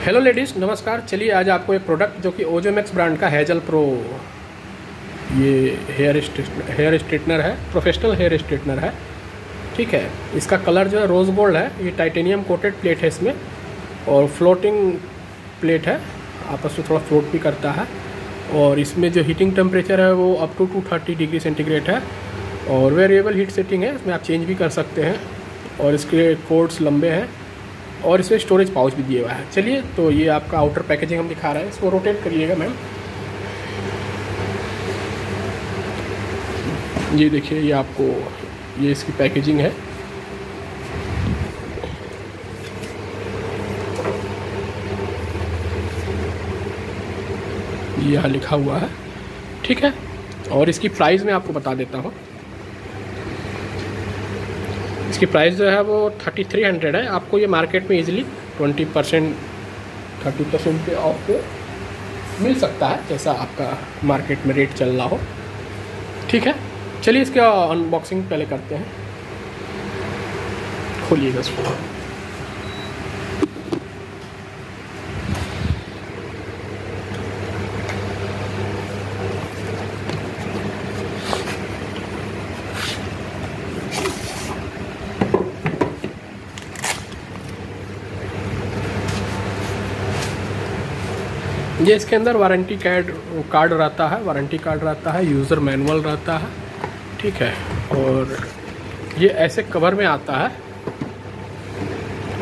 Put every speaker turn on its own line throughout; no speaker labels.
Hello ladies नमस्कार। चलिए, आज आपको एक प्रोडक्ट जो कि ओजोमैक्स ब्रांड का हेजल प्रो ये हेयर हेयर स्ट्रेटनर है प्रोफेशनल हेयर स्ट्रेटनर है। ठीक है, इसका कलर जो है रोज़ गोल्ड है। ये टाइटेनियम कोटेड प्लेट है इसमें और फ्लोटिंग प्लेट है। आपस में थोड़ा फ्लोट भी करता है। और इसमें जो हीटिंग टेम्परेचर है वो up to two thirty degree centigrade है। और वेरिएबल हीट सेटिंग है, इसमें आप चेंज भी कर सकते हैं। और इसके कोड्स लंबे हैं। और इसमें स्टोरेज पाउच भी दिया हुआ है। चलिए तो ये आपका आउटर पैकेजिंग हम दिखा रहे हैं। इसको रोटेट करिएगा मैम ये देखिए, ये आपको, ये इसकी पैकेजिंग है। यहाँ लिखा हुआ है। ठीक है? और इसकी प्राइस मैं आपको बता देता हूँ। इसकी प्राइस जो है वो थर्टी थ्री हंड्रेड है। आपको ये मार्केट में easily twenty percent thirty percent पे ऑफ़ पे मिल सकता है, जैसा आपका मार्केट में रेट चल रहा हो। ठीक है? चलिए इसका अनबॉक्सिंग पहले करते हैं। खोलिएगा इसको। ये इसके अंदर वारंटी कार्ड कार्ड रहता है, वारंटी कार्ड रहता है, यूज़र मैनुअल रहता है, ठीक है, और ये ऐसे कवर में आता है,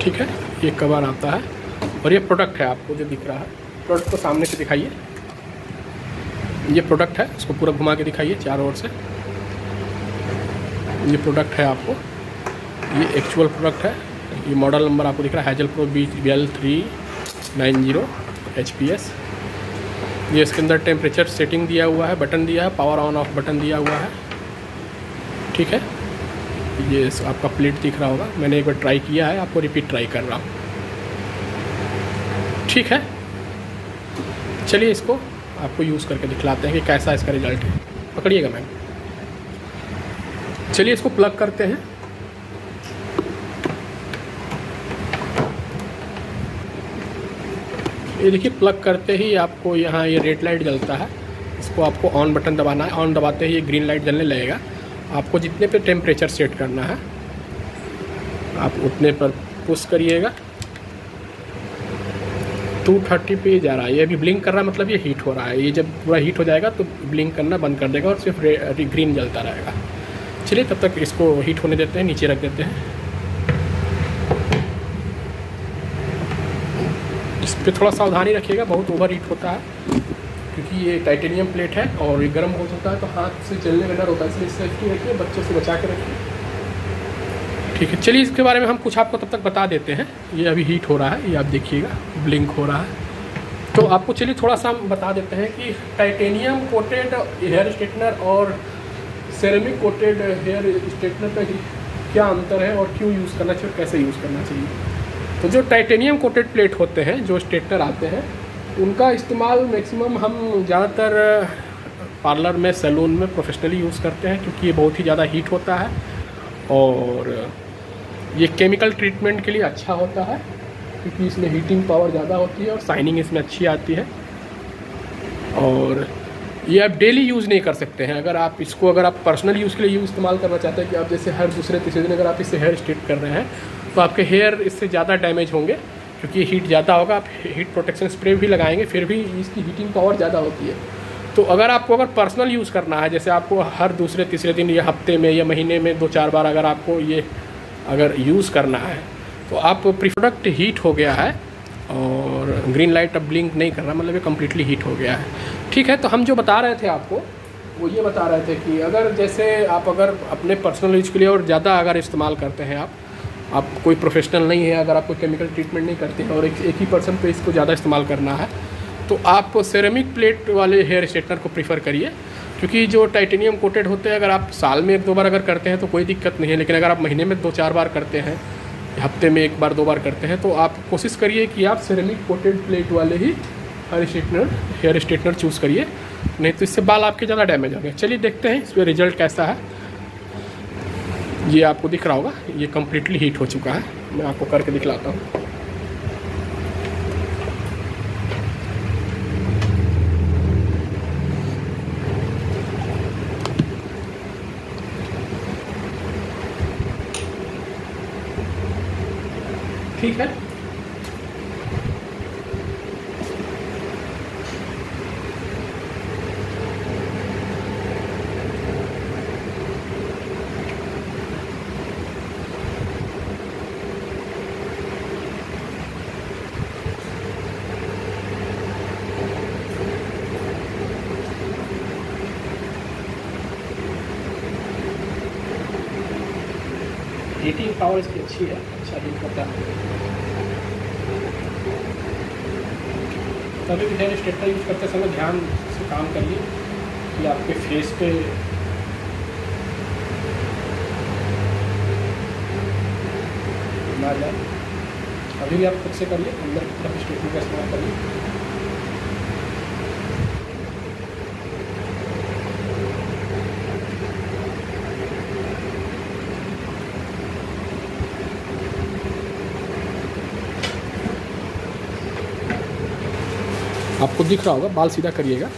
ठीक है, ये कवर आता है, और ये प्रोडक्ट है आपको जो दिख रहा है। प्रोडक्ट को सामने से दिखाइए। ये प्रोडक्ट है, इसको पूरा घुमा के दिखाइए चारों ओर से। ये प्रोडक्ट है आपको। ये एक्चुअल प्रोडक्ट है। ये मॉडल नंबर आपको दिख रहा है Hazel pro B L three nine zero H P S ये इसके अंदर टेम्परेचर सेटिंग दिया हुआ है बटन दिया है पावर ऑन ऑफ़ बटन दिया हुआ है। ठीक है? ये आपका प्लेट दिख रहा होगा। मैंने एक बार ट्राई किया है, आपको रिपीट ट्राई कर रहा हूँ। ठीक है? चलिए इसको आपको यूज़ करके दिखलाते हैं कि कैसा इसका रिज़ल्ट है। पकड़िएगा मैम। चलिए इसको प्लग करते हैं। ये देखिए प्लग करते ही आपको यहाँ ये रेड लाइट जलता है। इसको आपको ऑन बटन दबाना है। ऑन दबाते ही ये ग्रीन लाइट जलने लगेगा। आपको जितने पे टेम्परेचर सेट करना है, आप उतने पर पुश करिएगा। 230 पे जा रहा है। ये अभी ब्लिंक कर रहा है मतलब ये हीट हो रहा है। ये जब पूरा हीट हो जाएगा तो ब्लिंक करना बंद कर देगा और सिर्फ़ ग्रीन जलता रहेगा। चलिए, तब तक इसको हीट होने देते हैं, नीचे रख देते हैं। पर थोड़ा सावधानी रखिएगा, बहुत ओवर हीट होता है, क्योंकि ये टाइटेनियम प्लेट है और ये गर्म हो जाता है तो हाथ से जलने में डर होता है, इसलिए सेफ्टी रखिए, बच्चों से बचा के रखिए। ठीक है, चलिए इसके बारे में हम कुछ आपको तब तक बता देते हैं। ये अभी हीट हो रहा है, ये आप देखिएगा ब्लिंक हो रहा है। तो आपको चलिए थोड़ा सा हम बता देते हैं कि टाइटेनियम कोटेड हेयर स्ट्रेटनर और सेरेमिक कोटेड हेयर स्ट्रेटनर का क्या अंतर है और क्यों यूज़ करना चाहिए और कैसे यूज़ करना चाहिए? तो जो टाइटेनियम कोटेड प्लेट होते हैं, जो स्ट्रेटनर आते हैं, उनका इस्तेमाल मैक्सिमम हम ज़्यादातर पार्लर में, सैलून में प्रोफेशनली यूज़ करते हैं क्योंकि ये बहुत ही ज़्यादा हीट होता है और, ये केमिकल ट्रीटमेंट के लिए अच्छा होता है क्योंकि इसमें हीटिंग पावर ज़्यादा होती है और शाइनिंग इसमें अच्छी आती है। और ये आप डेली यूज़ नहीं कर सकते हैं। अगर आप इसको, अगर आप पर्सनल यूज़ के लिए यूज़ इस्तेमाल करना चाहते हैं कि आप जैसे हर दूसरे तीसरे दिन अगर आप इससे हेयर स्ट्रेट कर रहे हैं तो आपके हेयर इससे ज़्यादा डैमेज होंगे, क्योंकि हीट ज़्यादा होगा, आप हीट प्रोटेक्शन स्प्रे भी लगाएँगे, फिर भी इसकी हीटिंग पावर ज़्यादा होती है। तो अगर आपको अगर पर्सनल यूज़ करना है, जैसे आपको हर दूसरे, तीसरे दिन या हफ़्ते में या महीने में दो चार बार अगर आपको ये अगर यूज़ करना है तो आप प्रोडक्ट हीट हो गया है, और ग्रीन लाइट अब ब्लिंक नहीं कर रहा मतलब ये कम्प्लीटली हीट हो गया है। ठीक है तो हम जो बता रहे थे आपको, वो ये बता रहे थे कि अगर जैसे आप अगर अपने पर्सनल यूज़ के लिए और ज़्यादा अगर इस्तेमाल करते हैं आप आप कोई प्रोफेशनल नहीं है अगर आप कोई केमिकल ट्रीटमेंट नहीं करते हैं और एक, एक ही पर्सन पे इसको ज़्यादा इस्तेमाल करना है तो आप सेरेमिक प्लेट वाले हेयर स्ट्रेटनर को प्रीफर करिए क्योंकि जो टाइटेनियम कोटेड होते हैं अगर आप साल में एक दो बार अगर करते हैं तो कोई दिक्कत नहीं है लेकिन अगर आप महीने में दो चार बार करते हैं हफ़्ते में एक बार दो बार करते हैं तो आप कोशिश करिए कि आप सेरेमिक कोटेड प्लेट वाले ही hair straightener hair straightener choose करिए नहीं तो इससे बाल आपके ज़्यादा डैमेज होंगे। चलिए देखते हैं इसमें रिज़ल्ट कैसा है। ये आपको दिख रहा होगा, ये कम्प्लीटली हीट हो चुका है। मैं आपको करके दिखलाता हूँ। ठीक है? पावर इसकी अच्छी है अच्छा हीट करता है कभी भी हेयर स्ट्रेटनर यूज़ करते समय ध्यान से काम करिए कि आपके फेस पे ना जाए। अभी भी आप खुद से करिए अंदर की तरफ़ स्ट्रेटनर का इस्तेमाल करिए आपको दिख रहा होगा, बाल सीधा करिएगा।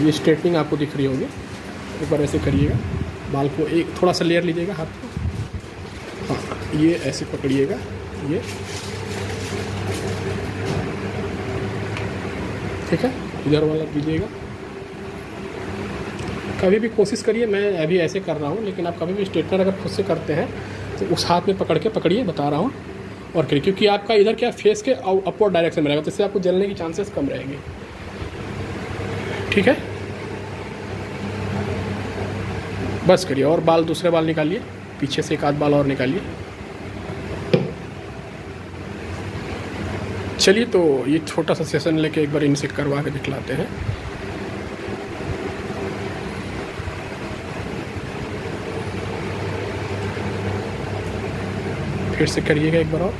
ये स्ट्रेटनिंग आपको दिख रही होगी। ऊपर ऐसे करिएगा। बाल को एक थोड़ा सा लेयर लीजिएगा हाथ को। हाँ ये ऐसे पकड़िएगा। ये। ठीक है? इधर वाला दीजिएगा कभी भी कोशिश करिए, मैं अभी ऐसे कर रहा हूँ, लेकिन आप कभी भी स्ट्रेटनर अगर खुद से करते हैं तो उस हाथ में पकड़ के पकड़िए, बता रहा हूँ। और करिए क्योंकि आपका इधर क्या फेस के अपवर्ड डायरेक्शन में रहेगा तो इससे आपको जलने की चांसेस कम रहेंगे। ठीक है? बस करिए, और बाल दूसरे बाल निकालिए, पीछे से एक आध बाल और निकालिए। चलिए तो ये छोटा सा सेशन लेके एक बार इनसे करवा के दिखलाते हैं। फिर से करिएगा एक बार और।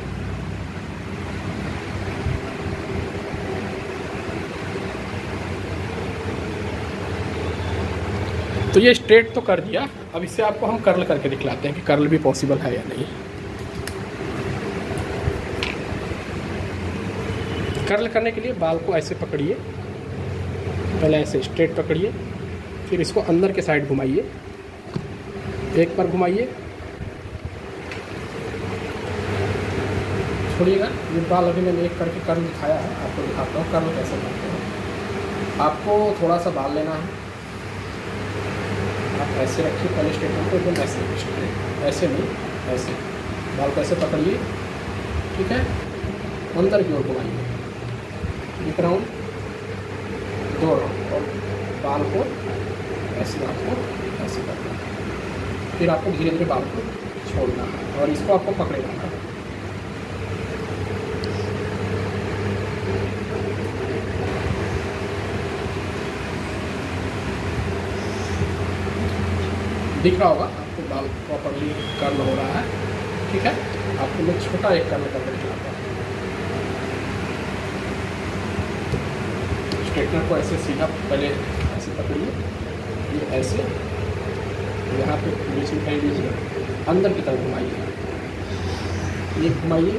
तो ये स्ट्रेट तो कर दिया। अब इससे आपको हम कर्ल करके दिखलाते हैं कि कर्ल भी पॉसिबल है या नहीं। कर्ल करने के लिए बाल को ऐसे पकड़िए। पहले ऐसे स्ट्रेट पकड़िए। फिर इसको अंदर के साइड घुमाइए। एक बार घुमाइए। छोड़िएगा। ये बाल अभी मैंने एक करके कर्ल दिखाया है। आपको दिखाता हूँ कर्ल कैसे करते हैं। आपको थोड़ा सा बाल लेना है। आप ऐसे रखिए, पहले स्टेटमेंट को एकदम ऐसे ऐसे नहीं, ऐसे। बाल को ऐसे पकड़िए ठीक है? अंदर की ओर घुमाइए। एक राउंड दो राउंड और बाल को ऐसे आपको ऐसे करना फिर आपको धीरे धीरे बाल को छोड़ना है, और इसको आपको पकड़े रखना दिख रहा होगा, आपको बाल प्रॉपरली कर्ल हो रहा है, ठीक है? आपको मैं छोटा एक कर्ल करके दिखाता हूँ। स्ट्रेटनर को ऐसे सीधा पहले ऐसे पकड़िए, ये ऐसे, यहाँ पे बीच कहीं लीजिए अंदर की तरफ़ घुमाइए। ये घुमाइए,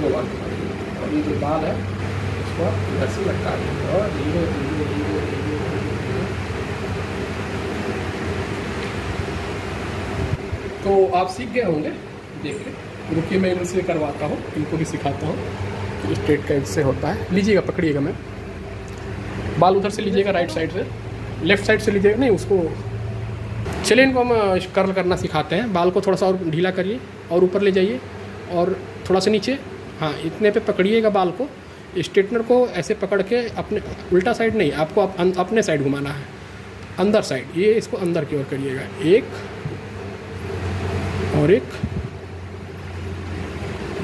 दो बार घुमाइए। और ये जो बाल है उसको इधर से लटका और धीरे धीरे धीरे धीरे तो आप सीख गए होंगे। देख के रुकिए मैं इनसे करवाता हूँ इनको भी सिखाता हूँ स्ट्रेट का इससे होता है। लीजिएगा पकड़िएगा मैं। बाल उधर से लीजिएगा राइट साइड से। लेफ़्ट साइड से लीजिएगा नहीं उसको चलिए इनको हम कर्ल करना सिखाते हैं। बाल को थोड़ा सा और ढीला करिए और ऊपर ले जाइए और थोड़ा सा नीचे। हाँ इतने पे पकड़िएगा बाल को। स्ट्रेटनर को ऐसे पकड़ के अपने उल्टा साइड नहीं आपको अप, अपने साइड घुमाना है। अंदर साइड ये इसको अंदर की ओर करिएगा। एक और एक,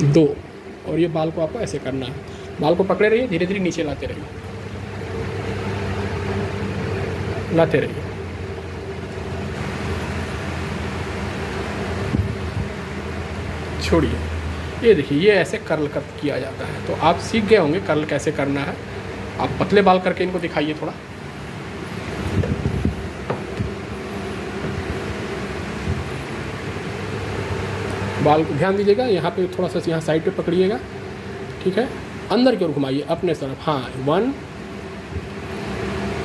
दो। और ये बाल को आपको ऐसे करना है। बाल को पकड़े रहिए धीरे धीरे नीचे लाते रहिए। लाते रहिए। छोड़िए। ये देखिए, ये ऐसे कर्ल कर किया जाता है। तो आप सीख गए होंगे कर्ल कैसे करना है। आप पतले बाल करके इनको दिखाइए थोड़ा। बाल को ध्यान दीजिएगा, यहाँ पे थोड़ा सा यहाँ साइड पे पकड़िएगा, ठीक है? अंदर की ओर घुमाइए, अपने तरफ़ हाँ वन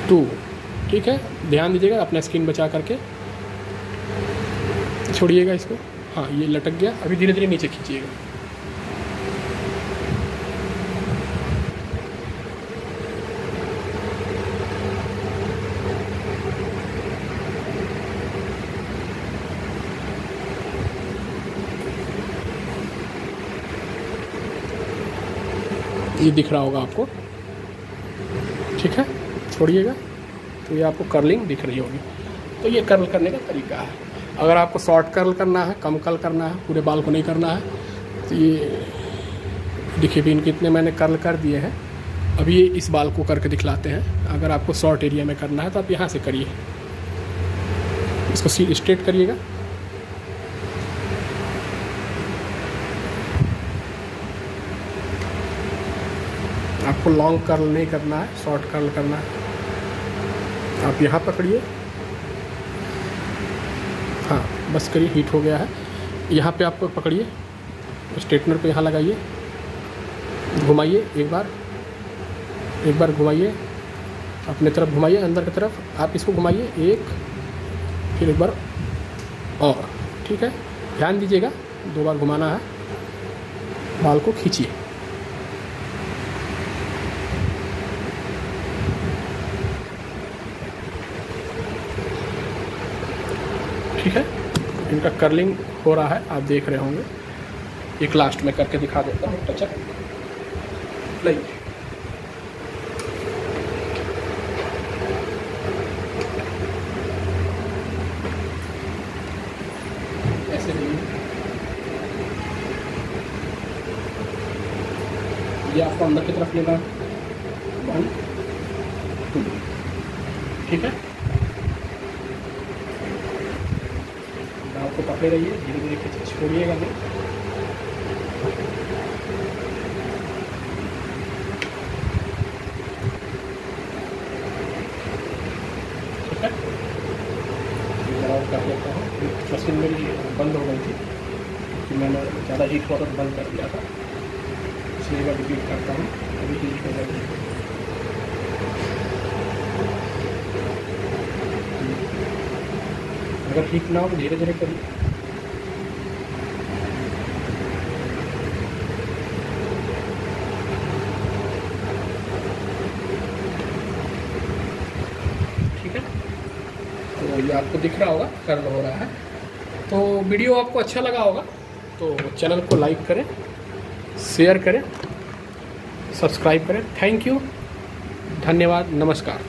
टू ठीक है? ध्यान दीजिएगा अपना स्किन बचा करके। छोड़िएगा इसको हाँ ये लटक गया, अभी धीरे धीरे नीचे खींचिएगा। ये दिख रहा होगा आपको। ठीक है? छोड़िएगा। तो ये आपको कर्लिंग दिख रही होगी। तो ये कर्ल करने का तरीका है। अगर आपको शॉर्ट कर्ल करना है, कम कर्ल करना है, पूरे बाल को नहीं करना है तो ये देखिए भी इनके इतने मैंने कर्ल कर दिए हैं। अभी ये इस बाल को करके दिखलाते हैं। अगर आपको शॉर्ट एरिया में करना है तो आप यहाँ से करिए। इसको स्ट्रेट करिएगा। आपको लॉन्ग कर्ल नहीं करना है शॉर्ट कर्ल करना है। आप यहाँ पकड़िए। हाँ बस करिए हीट हो गया है। यहाँ पे आप पकड़िए स्ट्रेटनर पे यहाँ लगाइए। घुमाइए एक बार एक बार घुमाइए। अपने तरफ़ घुमाइए, अंदर की तरफ़। आप इसको घुमाइए, एक, फिर एक बार और, ठीक है? ध्यान दीजिएगा, दो बार घुमाना है। बाल को खींचिए। ठीक है? इनका कर्लिंग हो रहा है, आप देख रहे होंगे। एक लास्ट में करके दिखा देता हूँ टचअप लाइए ये आपको अंदर की तरफ़ वन टू ठीक है? पकड़े रहिए धीरे धीरे खींच छोड़िएगा नहीं है? हूँ। मशीन मेरी बंद हो गई थी कि मैंने ज़्यादा हीट हुआ तो बंद कर दिया था। इसलिए मैं रिपीट करता हूँ। अभी हीट हो गई अगर हीट ना हो तो धीरे धीरे करिए। ये आपको दिख रहा होगा कर्ल हो रहा है। तो वीडियो आपको अच्छा लगा होगा तो चैनल को लाइक करें, शेयर करें, सब्सक्राइब करें। थैंक यू, धन्यवाद, नमस्कार।